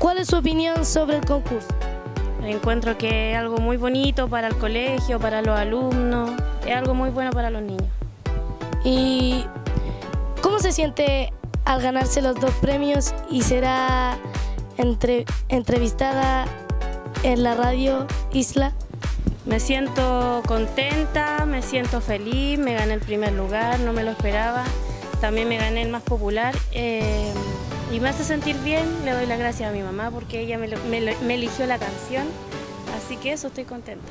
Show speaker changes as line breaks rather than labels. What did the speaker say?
¿Cuál es su opinión sobre el concurso?
Encuentro que es algo muy bonito para el colegio, para los alumnos, es algo muy bueno para los niños.
¿Y cómo se siente al ganarse los dos premios y será entre- entrevistada en la radio Isla?
Me siento contenta, me siento feliz, me gané el primer lugar, no me lo esperaba. También me gané el más popular eh, y me hace sentir bien. Le doy las gracias a mi mamá porque ella me, me eligió la canción. Así que eso estoy contenta.